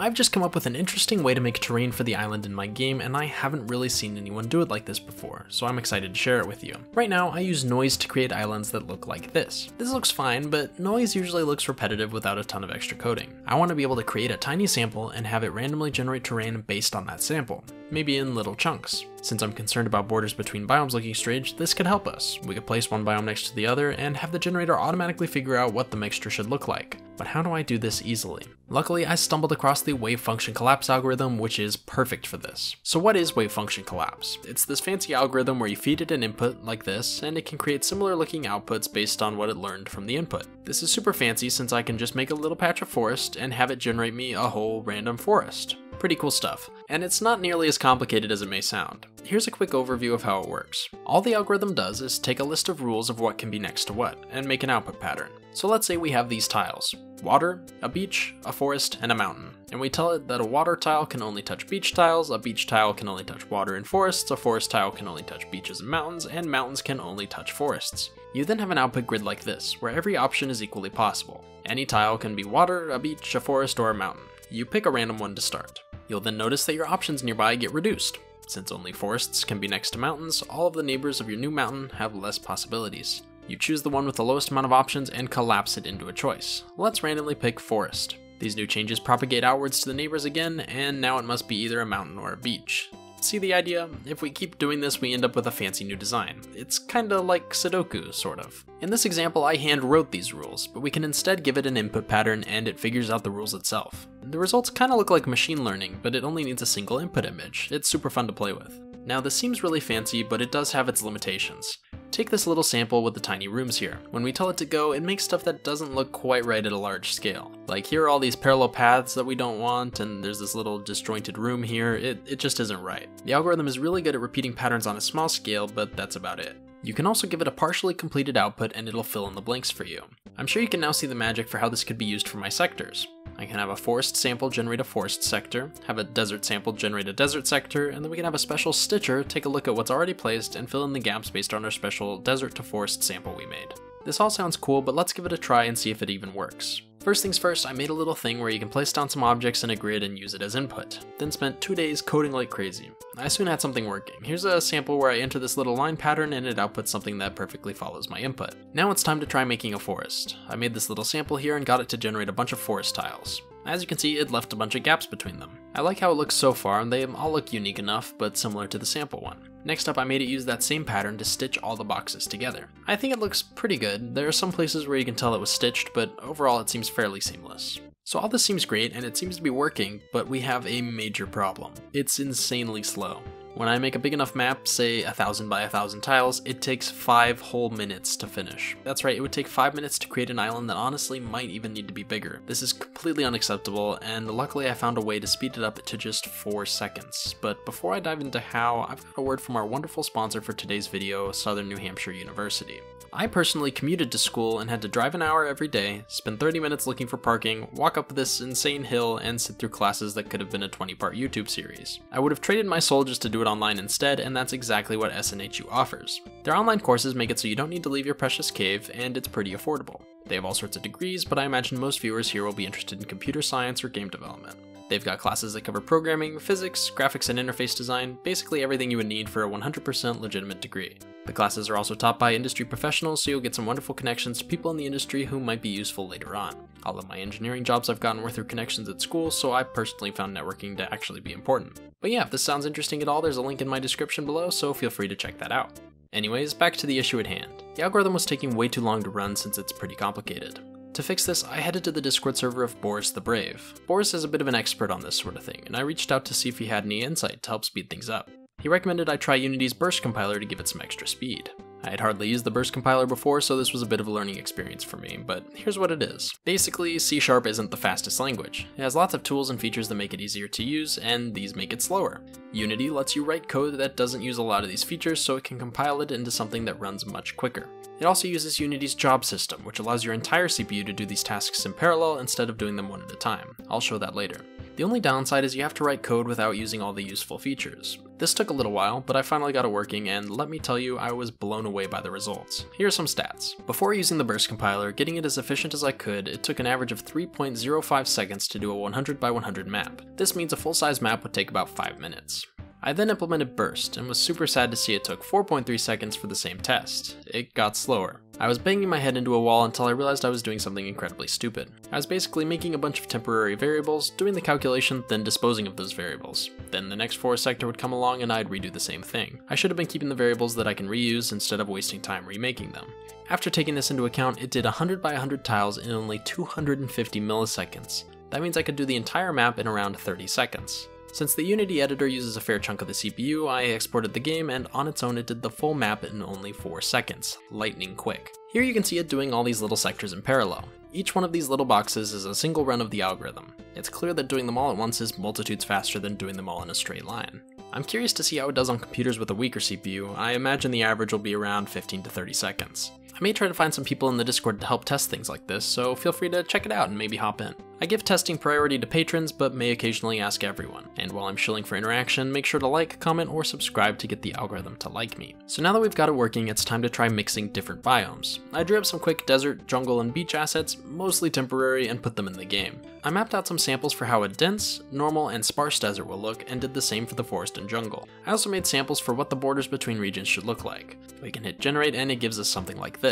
I've just come up with an interesting way to make terrain for the island in my game, and I haven't really seen anyone do it like this before, so I'm excited to share it with you. Right now, I use noise to create islands that look like this. This looks fine, but noise usually looks repetitive without a ton of extra coding. I want to be able to create a tiny sample and have it randomly generate terrain based on that sample maybe in little chunks. Since I'm concerned about borders between biomes looking strange, this could help us. We could place one biome next to the other and have the generator automatically figure out what the mixture should look like. But how do I do this easily? Luckily, I stumbled across the wave function collapse algorithm, which is perfect for this. So what is wave function collapse? It's this fancy algorithm where you feed it an input like this, and it can create similar looking outputs based on what it learned from the input. This is super fancy since I can just make a little patch of forest and have it generate me a whole random forest. Pretty cool stuff, and it's not nearly as complicated as it may sound. Here's a quick overview of how it works. All the algorithm does is take a list of rules of what can be next to what, and make an output pattern. So let's say we have these tiles. Water, a beach, a forest, and a mountain. And we tell it that a water tile can only touch beach tiles, a beach tile can only touch water and forests, a forest tile can only touch beaches and mountains, and mountains can only touch forests. You then have an output grid like this, where every option is equally possible. Any tile can be water, a beach, a forest, or a mountain. You pick a random one to start. You'll then notice that your options nearby get reduced. Since only forests can be next to mountains, all of the neighbors of your new mountain have less possibilities. You choose the one with the lowest amount of options and collapse it into a choice. Let's randomly pick forest. These new changes propagate outwards to the neighbors again, and now it must be either a mountain or a beach. See the idea? If we keep doing this, we end up with a fancy new design. It's kinda like Sudoku, sort of. In this example, I hand wrote these rules, but we can instead give it an input pattern and it figures out the rules itself. The results kinda look like machine learning, but it only needs a single input image. It's super fun to play with. Now this seems really fancy, but it does have its limitations. Take this little sample with the tiny rooms here. When we tell it to go, it makes stuff that doesn't look quite right at a large scale. Like here are all these parallel paths that we don't want, and there's this little disjointed room here, it, it just isn't right. The algorithm is really good at repeating patterns on a small scale, but that's about it. You can also give it a partially completed output and it'll fill in the blanks for you. I'm sure you can now see the magic for how this could be used for my sectors. I can have a forest sample generate a forest sector, have a desert sample generate a desert sector, and then we can have a special stitcher take a look at what's already placed and fill in the gaps based on our special desert to forest sample we made. This all sounds cool, but let's give it a try and see if it even works. First things first, I made a little thing where you can place down some objects in a grid and use it as input. Then spent two days coding like crazy. I soon had something working. Here's a sample where I enter this little line pattern and it outputs something that perfectly follows my input. Now it's time to try making a forest. I made this little sample here and got it to generate a bunch of forest tiles. As you can see, it left a bunch of gaps between them. I like how it looks so far, and they all look unique enough, but similar to the sample one. Next up, I made it use that same pattern to stitch all the boxes together. I think it looks pretty good. There are some places where you can tell it was stitched, but overall it seems fairly seamless. So all this seems great, and it seems to be working, but we have a major problem. It's insanely slow. When I make a big enough map, say a thousand by a thousand tiles, it takes five whole minutes to finish. That's right, it would take five minutes to create an island that honestly might even need to be bigger. This is completely unacceptable, and luckily I found a way to speed it up to just four seconds. But before I dive into how, I've got a word from our wonderful sponsor for today's video, Southern New Hampshire University. I personally commuted to school and had to drive an hour every day, spend 30 minutes looking for parking, walk up this insane hill, and sit through classes that could have been a 20 part YouTube series. I would have traded my soul just to do it online instead, and that's exactly what SNHU offers. Their online courses make it so you don't need to leave your precious cave, and it's pretty affordable. They have all sorts of degrees, but I imagine most viewers here will be interested in computer science or game development. They've got classes that cover programming, physics, graphics and interface design, basically everything you would need for a 100% legitimate degree. The classes are also taught by industry professionals, so you'll get some wonderful connections to people in the industry who might be useful later on. All of my engineering jobs I've gotten were through connections at school, so I personally found networking to actually be important. But yeah, if this sounds interesting at all, there's a link in my description below, so feel free to check that out. Anyways, back to the issue at hand. The algorithm was taking way too long to run since it's pretty complicated. To fix this, I headed to the Discord server of Boris the Brave. Boris is a bit of an expert on this sort of thing, and I reached out to see if he had any insight to help speed things up. He recommended I try Unity's Burst compiler to give it some extra speed. I had hardly used the Burst compiler before, so this was a bit of a learning experience for me, but here's what it is. Basically, C Sharp isn't the fastest language. It has lots of tools and features that make it easier to use, and these make it slower. Unity lets you write code that doesn't use a lot of these features, so it can compile it into something that runs much quicker. It also uses Unity's job system, which allows your entire CPU to do these tasks in parallel instead of doing them one at a time. I'll show that later. The only downside is you have to write code without using all the useful features. This took a little while, but I finally got it working, and let me tell you, I was blown away by the results. Here are some stats. Before using the burst compiler, getting it as efficient as I could, it took an average of 3.05 seconds to do a 100 by 100 map. This means a full-size map would take about 5 minutes. I then implemented Burst, and was super sad to see it took 4.3 seconds for the same test. It got slower. I was banging my head into a wall until I realized I was doing something incredibly stupid. I was basically making a bunch of temporary variables, doing the calculation, then disposing of those variables. Then the next forest sector would come along and I'd redo the same thing. I should have been keeping the variables that I can reuse instead of wasting time remaking them. After taking this into account, it did 100 by 100 tiles in only 250 milliseconds. That means I could do the entire map in around 30 seconds. Since the Unity editor uses a fair chunk of the CPU, I exported the game and on its own it did the full map in only 4 seconds, lightning quick. Here you can see it doing all these little sectors in parallel. Each one of these little boxes is a single run of the algorithm. It's clear that doing them all at once is multitudes faster than doing them all in a straight line. I'm curious to see how it does on computers with a weaker CPU, I imagine the average will be around 15 to 30 seconds. I may try to find some people in the Discord to help test things like this, so feel free to check it out and maybe hop in. I give testing priority to patrons, but may occasionally ask everyone. And while I'm shilling for interaction, make sure to like, comment, or subscribe to get the algorithm to like me. So now that we've got it working, it's time to try mixing different biomes. I drew up some quick desert, jungle, and beach assets, mostly temporary, and put them in the game. I mapped out some samples for how a dense, normal, and sparse desert will look, and did the same for the forest and jungle. I also made samples for what the borders between regions should look like. We can hit generate and it gives us something like this.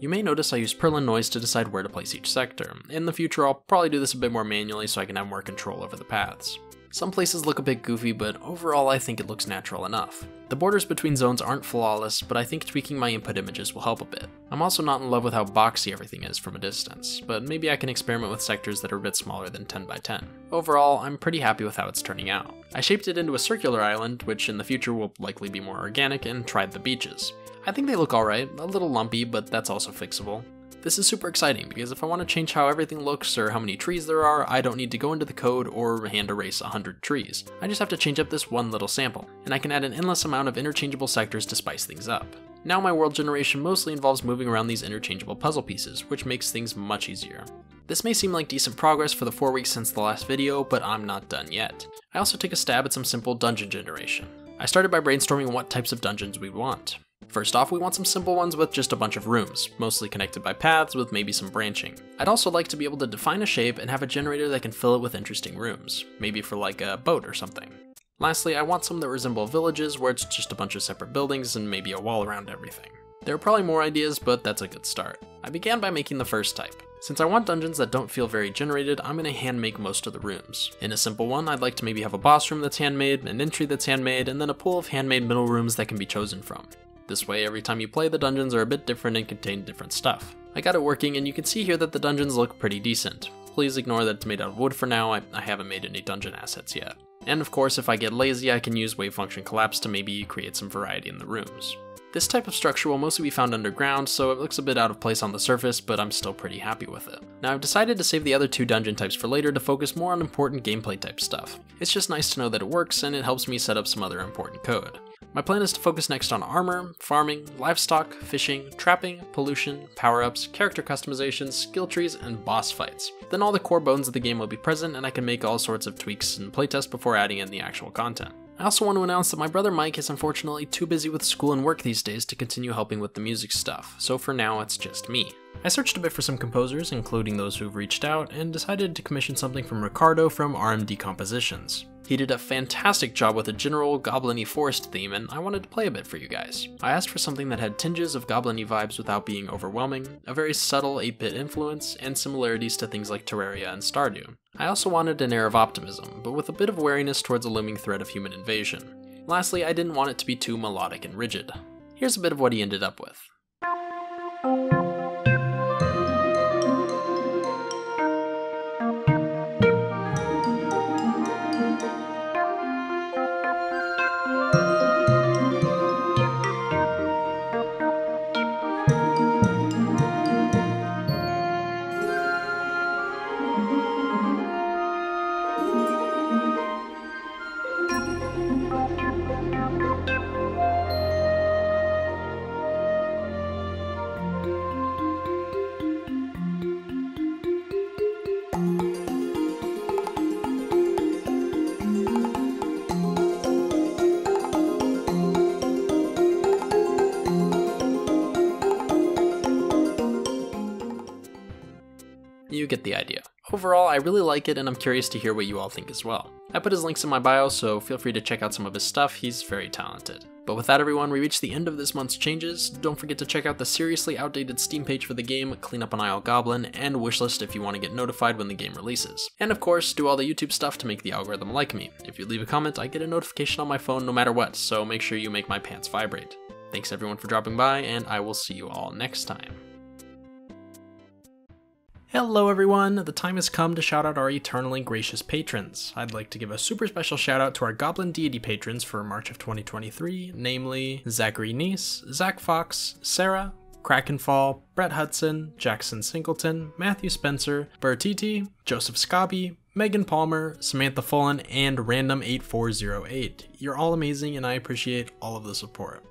You may notice I use Perlin Noise to decide where to place each sector. In the future, I'll probably do this a bit more manually so I can have more control over the paths. Some places look a bit goofy, but overall I think it looks natural enough. The borders between zones aren't flawless, but I think tweaking my input images will help a bit. I'm also not in love with how boxy everything is from a distance, but maybe I can experiment with sectors that are a bit smaller than 10 by 10. Overall, I'm pretty happy with how it's turning out. I shaped it into a circular island, which in the future will likely be more organic, and tried the beaches. I think they look alright, a little lumpy, but that's also fixable. This is super exciting because if I want to change how everything looks or how many trees there are, I don't need to go into the code or hand erase 100 trees. I just have to change up this one little sample, and I can add an endless amount of interchangeable sectors to spice things up. Now my world generation mostly involves moving around these interchangeable puzzle pieces, which makes things much easier. This may seem like decent progress for the 4 weeks since the last video, but I'm not done yet. I also take a stab at some simple dungeon generation. I started by brainstorming what types of dungeons we want. First off, we want some simple ones with just a bunch of rooms, mostly connected by paths with maybe some branching. I'd also like to be able to define a shape and have a generator that can fill it with interesting rooms, maybe for like a boat or something. Lastly, I want some that resemble villages where it's just a bunch of separate buildings and maybe a wall around everything. There are probably more ideas, but that's a good start. I began by making the first type. Since I want dungeons that don't feel very generated, I'm to hand make most of the rooms. In a simple one, I'd like to maybe have a boss room that's handmade, an entry that's handmade, and then a pool of handmade middle rooms that can be chosen from. This way, every time you play, the dungeons are a bit different and contain different stuff. I got it working, and you can see here that the dungeons look pretty decent. Please ignore that it's made out of wood for now, I, I haven't made any dungeon assets yet. And of course, if I get lazy, I can use wave function collapse to maybe create some variety in the rooms. This type of structure will mostly be found underground, so it looks a bit out of place on the surface, but I'm still pretty happy with it. Now I've decided to save the other two dungeon types for later to focus more on important gameplay type stuff. It's just nice to know that it works, and it helps me set up some other important code. My plan is to focus next on armor, farming, livestock, fishing, trapping, pollution, power-ups, character customizations, skill trees, and boss fights. Then all the core bones of the game will be present and I can make all sorts of tweaks and playtest before adding in the actual content. I also want to announce that my brother Mike is unfortunately too busy with school and work these days to continue helping with the music stuff, so for now it's just me. I searched a bit for some composers, including those who've reached out, and decided to commission something from Ricardo from RMD Compositions. He did a fantastic job with a general goblin forest theme, and I wanted to play a bit for you guys. I asked for something that had tinges of goblin vibes without being overwhelming, a very subtle 8-bit influence, and similarities to things like Terraria and Stardew. I also wanted an air of optimism, but with a bit of wariness towards a looming threat of human invasion. Lastly, I didn't want it to be too melodic and rigid. Here's a bit of what he ended up with. Get the idea. Overall, I really like it and I'm curious to hear what you all think as well. I put his links in my bio, so feel free to check out some of his stuff, he's very talented. But with that everyone, we reached the end of this month's changes. Don't forget to check out the seriously outdated Steam page for the game, clean up on Isle Goblin, and wishlist if you want to get notified when the game releases. And of course, do all the YouTube stuff to make the algorithm like me. If you leave a comment, I get a notification on my phone no matter what, so make sure you make my pants vibrate. Thanks everyone for dropping by, and I will see you all next time. Hello everyone, the time has come to shout out our eternally gracious patrons. I'd like to give a super special shout out to our Goblin Deity patrons for March of 2023, namely Zachary Neese, Zach Fox, Sarah, Krakenfall, Brett Hudson, Jackson Singleton, Matthew Spencer, Bertiti, Joseph Scobby, Megan Palmer, Samantha Fullen, and Random8408. You're all amazing and I appreciate all of the support.